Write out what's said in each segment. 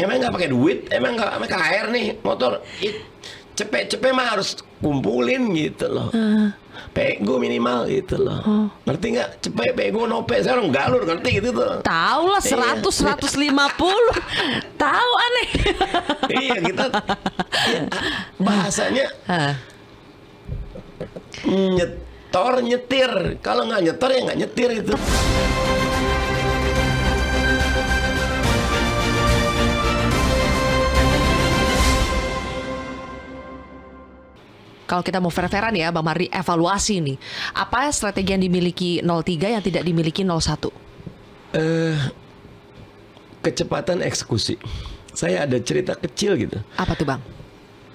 emang nggak pakai duit, emang nggak pakai air nih motor. It, cepet-cepet mah harus kumpulin gitu loh. Pego minimal gitu loh. Ngerti nggak? Cepet pego nope. Saya orang galur ngerti gitu tuh. Tahu lah Iya. 100 150. Tahu aneh. iya kita ya, bahasanya Hah. nyetor nyetir. Kalau nggak nyetor ya nggak nyetir itu. Kalau kita mau fair-fairan ya Bang Mardi evaluasi nih. Apa strategi yang dimiliki 03 yang tidak dimiliki 01? Eh, kecepatan eksekusi. Saya ada cerita kecil gitu. Apa tuh Bang?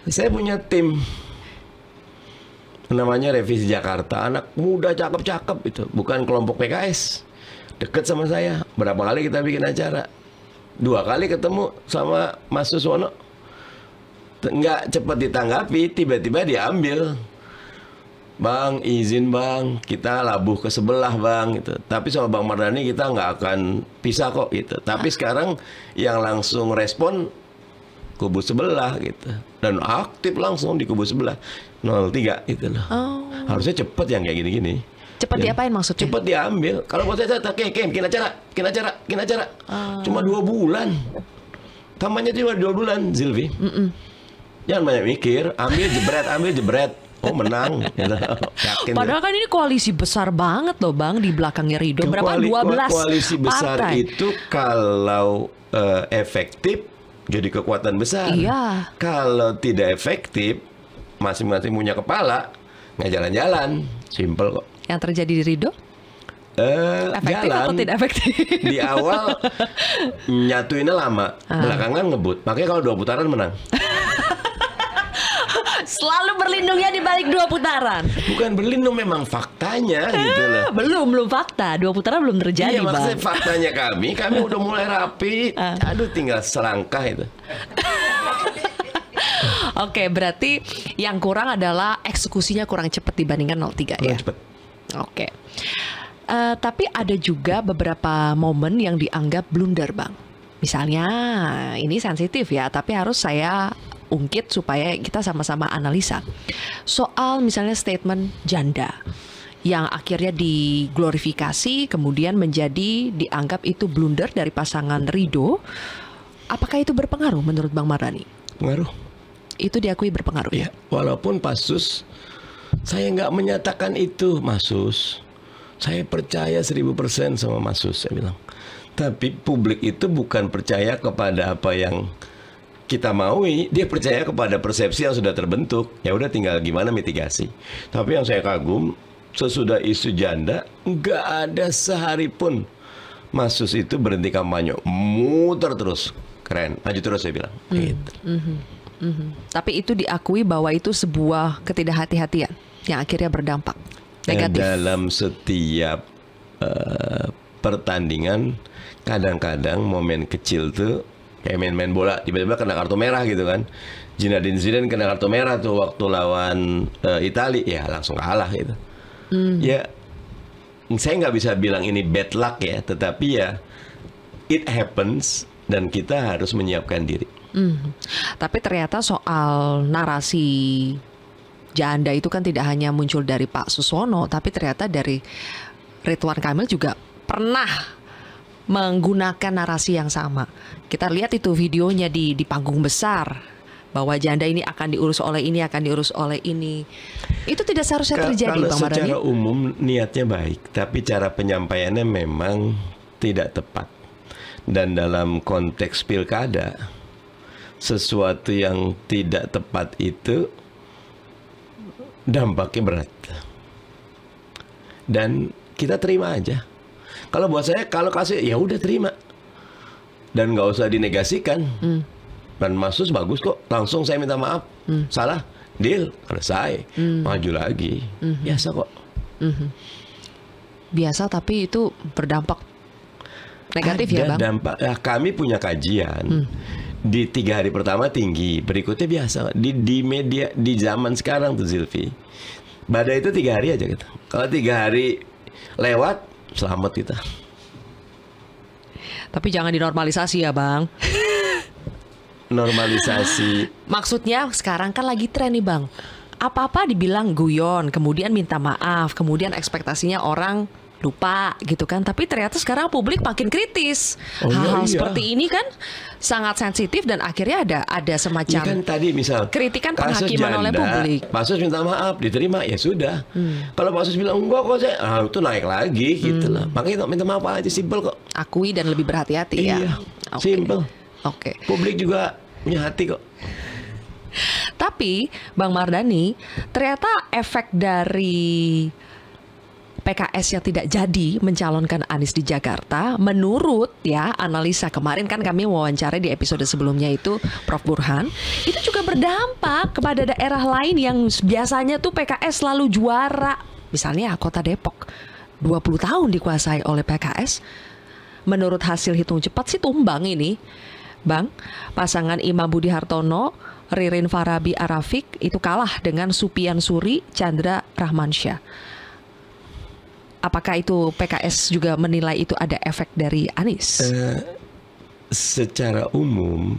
Saya punya tim namanya Revisi Jakarta, anak muda cakep-cakep itu, bukan kelompok PKS. Deket sama saya. Berapa kali kita bikin acara? Dua kali ketemu sama Mas Suswono. Nggak cepat ditanggapi, tiba-tiba diambil. Bang, izin bang, kita labuh ke sebelah bang, gitu. Tapi sama Bang Mardani kita nggak akan pisah kok, gitu. Tapi sekarang yang langsung respon kubu sebelah gitu dan aktif langsung di kubu sebelah 03 gitu loh Oh. harusnya cepet yang kayak gini-gini Cepat Ya. diapain maksudnya? cepet diambil kalau buat saya kayak kayak bikin acara bikin acara bikin acara Ah. cuma dua bulan tamannya cuma dua bulan Zilvi jangan banyak mikir ambil jebret ambil jebret oh menang gitu. yakin Padahal kan ini koalisi besar banget loh Bang di belakangnya Rido. Berapa? Koali- 12 koalisi besar partai. itu kalau eh, efektif jadi kekuatan besar. Iya. Kalau tidak efektif, masing-masing punya kepala, nggak jalan-jalan. Simple kok. Yang terjadi di Rido? Eh, Efektif jalan. atau tidak efektif? Di awal nyatuinnya lama, Ah. belakangan ngebut. Makanya kalau dua putaran menang. Selalu berlindungnya di balik dua putaran. Bukan berlindung memang faktanya gitu loh. Belum, belum fakta. Dua putaran belum terjadi, iya, Bang. maksudnya faktanya kami, kami udah mulai rapi. Ah. Aduh, tinggal selangkah itu. Oke, berarti yang kurang adalah eksekusinya kurang cepat dibandingkan 03 Kurang ya. cepet. Oke. Eh, tapi ada juga beberapa momen yang dianggap blunder, Bang. Misalnya, ini sensitif ya, tapi harus saya ungkit supaya kita sama-sama analisa. Soal misalnya statement janda yang akhirnya diglorifikasi kemudian menjadi dianggap itu blunder dari pasangan Rido. Apakah itu berpengaruh menurut Bang Mardani? Pengaruh. Itu diakui berpengaruh ya? Ya, walaupun Pasus saya nggak menyatakan itu, Masus. Saya percaya 1000% sama Masus, saya bilang. Tapi publik itu bukan percaya kepada apa yang kita maui, dia percaya kepada persepsi yang sudah terbentuk. Ya udah tinggal gimana mitigasi. Tapi yang saya kagum, sesudah isu janda, nggak ada sehari pun Masus itu berhenti kampanye, muter terus. Keren, maju terus saya bilang. Gitu. Mhm. Tapi itu diakui bahwa itu sebuah ketidakhati-hatian yang akhirnya berdampak negatif. Dalam setiap eh, pertandingan, kadang-kadang momen kecil tuh kayak main-main bola, tiba-tiba kena kartu merah gitu kan. Zinedine Zidane kena kartu merah tuh waktu lawan eh, Itali, ya langsung kalah gitu. Ya, saya nggak bisa bilang ini bad luck ya, tetapi ya it happens dan kita harus menyiapkan diri. Mhm. Tapi ternyata soal narasi janda itu kan tidak hanya muncul dari Pak Suswono, tapi ternyata dari Ridwan Kamil juga pernah menggunakan narasi yang sama. Kita lihat itu videonya di di panggung besar bahwa janda ini akan diurus oleh ini, akan diurus oleh ini. Itu tidak seharusnya terjadi, Kalau Bang Mardani. secara umum niatnya baik, tapi cara penyampaiannya memang tidak tepat. Dan dalam konteks pilkada, sesuatu yang tidak tepat itu dampaknya berat. Dan kita terima aja. Kalau buat saya, kalau kasih ya udah terima. Dan nggak usah dinegasikan. Dan Masus bagus kok. Langsung saya minta maaf. Salah, deal, selesai. Maju lagi. Biasa kok. Biasa tapi itu berdampak negatif ya, Ada Bang. dampak. Ya, kami punya kajian. Di tiga hari pertama tinggi, berikutnya biasa. Di di media di zaman sekarang tuh Zilvi, badai itu tiga hari aja gitu. Kalau tiga hari lewat, selamat kita. Tapi jangan dinormalisasi ya, Bang. normalisasi Maksudnya sekarang kan lagi tren nih bang. Apa-apa dibilang guyon, kemudian minta maaf, kemudian ekspektasinya orang lupa gitu kan. Tapi ternyata sekarang publik makin kritis. Oh, iya, Hal-hal iya. seperti ini kan sangat sensitif dan akhirnya ada ada Ya semacam kan tadi misal kritikan penghakiman oleh publik. Pak Sus minta maaf diterima ya sudah. Hmm. Kalau Pak Sus bilang enggak kok saya, ah, itu naik lagi gitu Hmm. lah. Makanya minta maaf aja simpel kok. akui dan lebih berhati-hati ya. Iya, Oke. simple. Oke. Publik juga punya hati kok. Tapi Bang Mardani, ternyata efek dari PKS yang tidak jadi mencalonkan Anies di Jakarta, menurut ya analisa kemarin kan kami wawancara di episode sebelumnya itu Prof Burhan, itu juga berdampak kepada daerah lain yang biasanya tuh PKS selalu juara. Misalnya Kota Depok, 20 tahun dikuasai oleh PKS. Menurut hasil hitung cepat sih tumbang ini. Bang, pasangan Imam Budi Hartono, Ririn Farabi Arafik itu kalah dengan Supian Suri, Chandra Rahmansyah. Apakah itu PKS juga menilai itu ada efek dari Anies? Eh, secara umum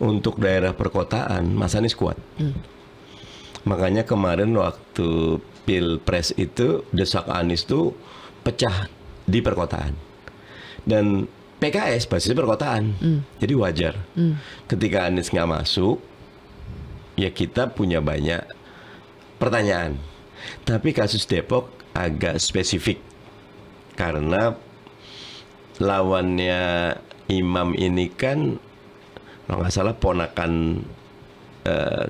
untuk daerah perkotaan Mas Anies kuat. Makanya kemarin waktu pilpres itu desak Anies tuh pecah di perkotaan dan PKS basisnya perkotaan, jadi wajar. Ketika Anies nggak masuk, ya kita punya banyak pertanyaan. Tapi kasus Depok agak spesifik. Karena lawannya Imam ini kan kalau nggak salah ponakan eh,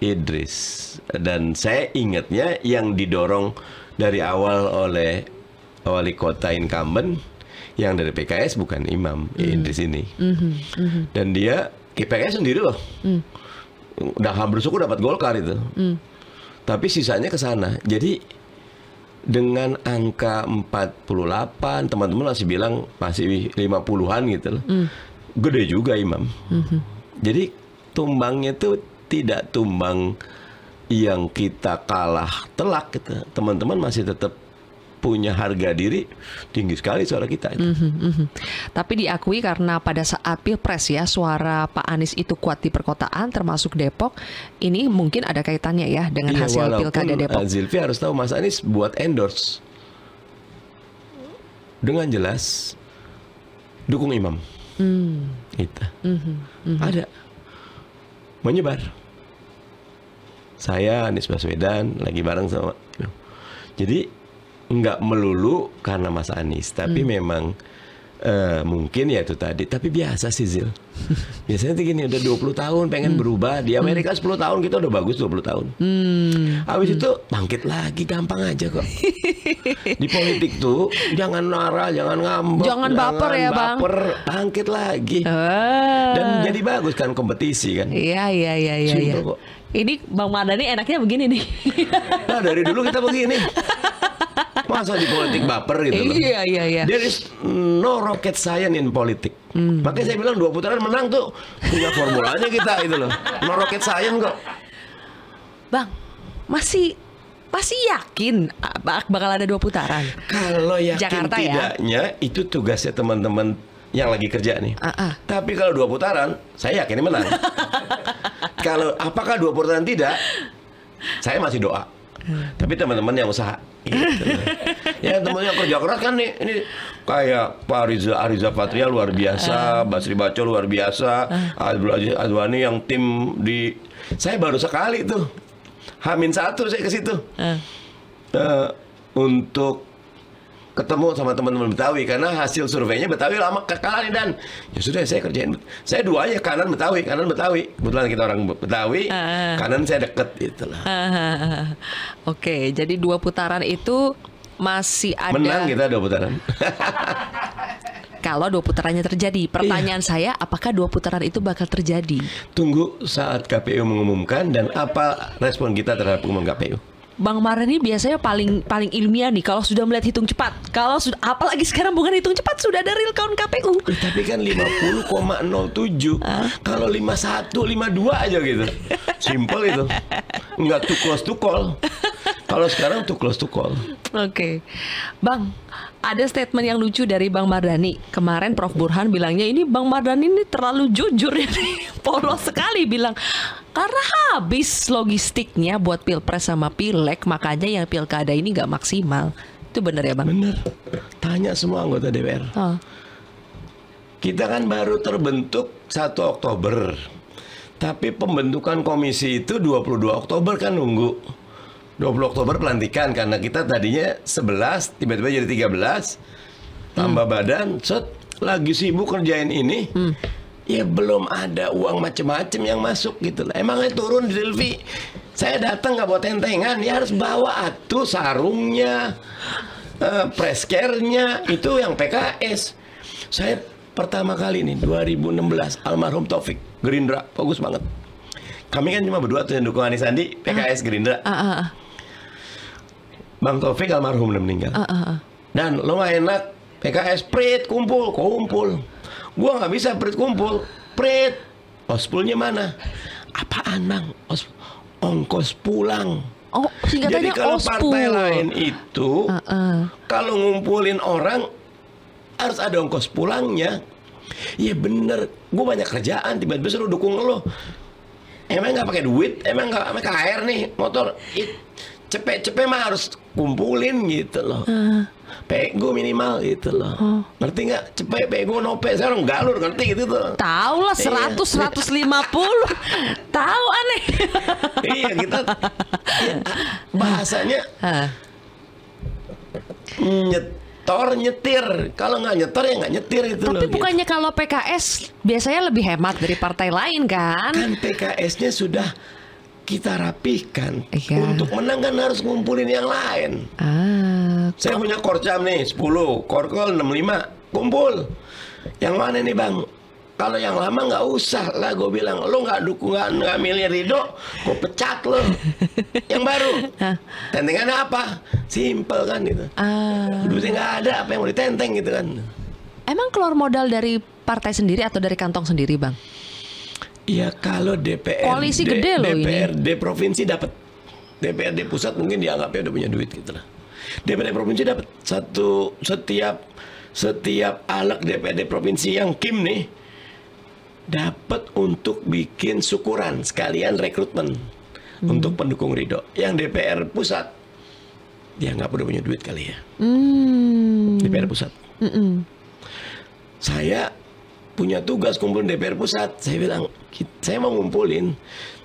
Idris. Dan saya ingatnya yang didorong dari awal oleh wali kota incumbent yang dari PKS bukan Imam Idris ini. Dan dia PKS sendiri loh. Udah hampir syukur dapat Golkar itu. Tapi sisanya ke sana. Jadi dengan angka 48 teman-teman masih bilang masih 50-an gitu loh. Gede juga Imam. Jadi tumbangnya itu tidak tumbang yang kita kalah telak gitu. Teman-teman masih tetap punya harga diri tinggi sekali suara kita itu. Mhm. Tapi diakui karena pada saat pilpres ya suara Pak Anies itu kuat di perkotaan termasuk Depok, ini mungkin ada kaitannya ya dengan Iya, hasil pilkada Depok. eh, Zilvi harus tahu Mas Anies buat endorse dengan jelas dukung Imam. Hmm. Itu. Ada menyebar. Saya Anies Baswedan lagi bareng sama Imam. Jadi nggak melulu karena Mas Anies, tapi memang eh, mungkin ya itu tadi. Tapi biasa sih Zil. Biasanya tuh gini udah 20 tahun pengen berubah. Di Amerika 10 tahun kita udah bagus 20 tahun. Hmm. Habis itu bangkit lagi gampang aja kok. Di politik tuh jangan marah, jangan ngambek, Jangan baper ya, Bang. baper, bangkit lagi. Ah. Dan jadi bagus kan kompetisi kan. Iya iya iya iya. Kok. Ini Bang Mardani enaknya begini nih. Nah dari dulu kita begini. Masa di politik baper gitu loh. Iya, iya, iya. There is no rocket science in politik. Hmm. Makanya saya bilang dua putaran menang tuh punya formulanya kita itu loh. No rocket science kok. Bang, masih masih yakin ah, bak- bakal ada dua putaran? Kalau yakin Jakarta ya? tidaknya itu tugasnya teman-teman yang lagi kerja nih. Ah, ah. Tapi kalau dua putaran, saya yakin menang. kalau apakah dua putaran tidak, saya masih doa. Tapi teman-teman yang usaha, gitu. ya teman yang kerja keras kan nih, ini kayak Pak Riza Ariza Patria luar biasa, Basri Baco luar biasa, Abdul Aziz Adwani yang tim di, saya baru sekali tuh, Hamin satu saya ke situ. Ah. eh, untuk ketemu sama teman-teman Betawi karena hasil surveinya Betawi lama kekalan nih dan. Ya sudah saya kerjain. Saya dua aja kanan Betawi kanan Betawi. Kebetulan kita orang Betawi Ah. kanan saya deket gitu lah. Ah, Oke, jadi dua putaran itu masih ada menang kita dua putaran. Kalau dua putarannya terjadi. Pertanyaan saya, apakah dua putaran itu bakal terjadi? tunggu saat KPU mengumumkan dan apa respon kita terhadap pengumuman KPU Bang Mardani biasanya paling paling ilmiah nih kalau sudah melihat hitung cepat. Kalau sudah apalagi sekarang bukan hitung cepat sudah ada real count KPU. Eh, tapi kan 50,07 kalau 51 52 aja gitu simple itu nggak too close to call Kalau sekarang tuh close to call. Oke, Bang, ada statement yang lucu dari Bang Mardani. Kemarin Prof Burhan bilangnya ini Bang Mardani ini terlalu jujur ini, polos sekali bilang karena habis logistiknya buat pilpres sama pileg, makanya yang pilkada ini nggak maksimal. Itu bener ya Bang? Bener. Tanya semua anggota DPR. Oh. Kita kan baru terbentuk 1 Oktober. Tapi pembentukan komisi itu 22 Oktober kan nunggu. 20 Oktober pelantikan karena kita tadinya 11 tiba-tiba jadi 13 tambah badan set lagi sibuk kerjain ini ya belum ada uang macem-macem yang masuk gitu lah. Emangnya turun di Silvi saya datang nggak bawa tentengan. Ya harus bawa atuh sarungnya eh, preskernya itu yang PKS saya pertama kali nih 2016 almarhum Taufik Gerindra. Bagus banget. Kami kan cuma berdua tuh yang dukung Anies Sandi PKS Gerindra. Ah, ah, ah. Bang Taufik almarhum udah meninggal. Ah, ah, ah. Dan lo enak PKS prit kumpul kumpul. Gua nggak bisa prit kumpul prit. Ospulnya mana? Apaan bang? Os ongkos pulang. Oh, Jadi kalau ospul. partai lain itu Ah, ah. kalau ngumpulin orang harus ada ongkos pulangnya. Iya bener, gue banyak kerjaan tiba-tiba suruh dukung lo. Emang nggak pakai duit, emang nggak pakai KR nih motor. It, cepet-cepet mah harus kumpulin gitu loh. Pego minimal gitu loh. Ngerti nggak? Cepet pego nope. Sekarang galur ngerti gitu tuh. Tahu lah Iya. 100 150. Tahu aneh. iya kita iya, bahasanya Hah. nyetor nyetir. Kalau nggak nyetor ya nggak nyetir itu loh. Tapi gitu. bukannya kalau PKS biasanya lebih hemat dari partai lain kan? kan PKS-nya sudah kita rapihkan Iya. untuk menang kan harus ngumpulin yang lain. Ah, Saya punya korcam nih 10, korkol 65, kumpul. Yang mana nih bang? Kalau yang lama nggak usah lah, gue bilang lo nggak dukung nggak milih Ridho, gue pecat lo. yang baru, tentengannya apa? Simple kan gitu. ah. Duitnya nggak ada, apa yang mau ditenteng gitu kan? Emang keluar modal dari partai sendiri atau dari kantong sendiri, Bang? Iya kalau DPR Koalisi gede loh ini. DPRD provinsi dapat DPRD pusat mungkin dianggapnya udah punya duit gitu lah. DPRD provinsi dapat satu setiap setiap alat DPRD provinsi yang Kim nih dapat untuk bikin syukuran sekalian rekrutmen Hmm. untuk pendukung Ridho. Yang DPR pusat dianggap udah punya duit kali ya. Hmm. DPR pusat. Mm-mm. saya punya tugas kumpulin DPR pusat. Saya bilang, "Ki- saya mau ngumpulin,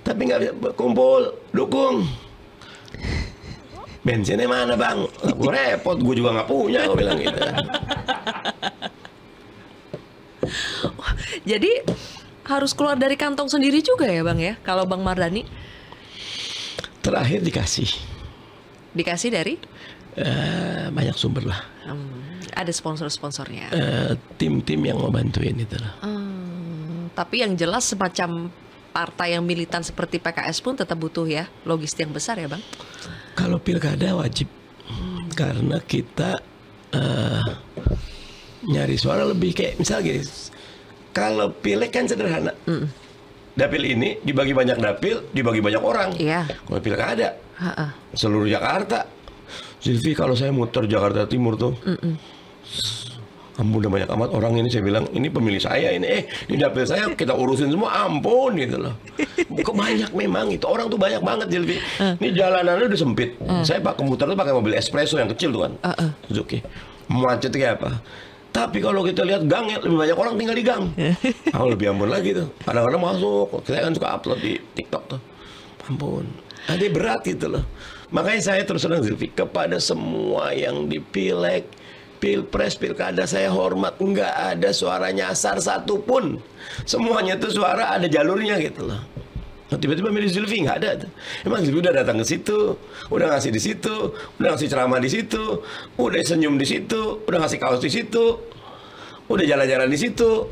tapi nggak bisa kumpul, dukung. Bensinnya mana bang? Gue repot, gue juga nggak punya, gue bilang gitu. Jadi harus keluar dari kantong sendiri juga ya, Bang ya? Kalau Bang Mardani Terakhir dikasih dikasih dari eh, banyak sumber lah, hmm, ada sponsor-sponsornya. Eh, tim-tim yang mau bantuin itu lah. Hmm, tapi yang jelas semacam partai yang militan seperti PKS pun tetap butuh ya logistik yang besar ya, Bang. Kalau pilkada wajib, karena kita eh, nyari suara lebih kayak misal gini, kalau pileg kan sederhana. Dapil ini dibagi banyak dapil, dibagi banyak orang. Iya. Kalau pilkada seluruh Jakarta. Silvi kalau saya muter Jakarta Timur tuh, ampun udah banyak amat orang ini saya bilang ini pemilih saya ini eh ini dapil saya kita urusin semua ampun gitu loh. Kok banyak memang itu orang tuh banyak banget Silvi. Ini jalanannya udah sempit. Saya pak muter tuh pakai mobil espresso yang kecil tuh kan, Uh-uh. Suzuki. Macet kayak apa? Tapi kalau kita lihat gangnya lebih banyak orang tinggal di gang. Ah lebih ampun lagi tuh. Kadang-kadang masuk. Saya kan suka upload di TikTok tuh. Ampun. Ada berat gitu loh. Makanya saya terus terang Zilvi kepada semua yang dipileg, pilpres, pilkada saya hormat. Nggak ada suara nyasar satupun. Semuanya tuh suara ada jalurnya gitu loh. Tiba-tiba milih Zulfi nggak ada. Emang Zulfi udah datang ke situ, udah ngasih di situ, udah ngasih ceramah di situ, udah senyum di situ, udah ngasih kaos di situ, udah jalan-jalan di situ.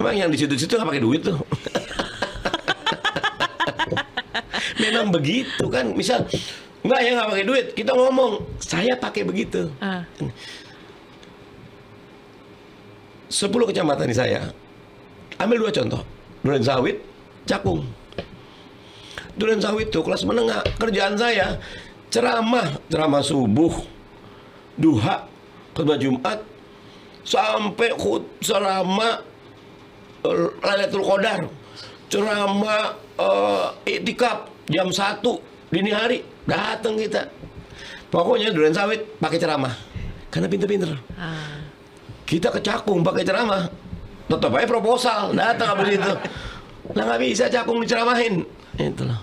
Emang yang di situ-situ nggak pakai duit tuh. Memang begitu kan. Misal nggak ya nggak pakai duit, kita ngomong saya pakai begitu. Ah. 10 kecamatan di saya. Ambil dua contoh. Duren Sawit, Cakung. Duren Sawit tuh kelas menengah. Kerjaan saya ceramah, ceramah subuh, duha, khutbah Jumat, sampai khut ceramah eh, Lailatul Qadar, ceramah eh, iktikaf jam 1 dini hari datang kita. Pokoknya durian sawit pakai ceramah. Karena pinter-pinter. Ah. Kita ke Cakung pakai ceramah. Tetap aja proposal, datang habis itu. Lah nggak bisa Cakung diceramahin. Itu loh.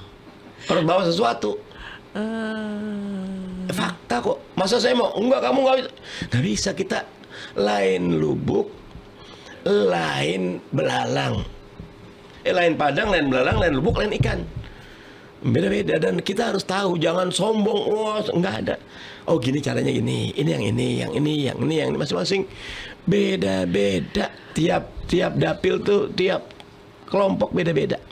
Harus bawa sesuatu. Eh, Fakta kok. Masa saya mau? Enggak, kamu nggak bisa. Nggak bisa kita lain lubuk, lain belalang. Eh lain padang, lain belalang, lain lubuk, lain ikan. Beda-beda dan kita harus tahu jangan sombong. Wah, nggak ada. Oh gini caranya gini. Ini yang ini, yang ini, yang ini, yang ini masing-masing beda-beda. Tiap tiap dapil tuh tiap kelompok beda-beda.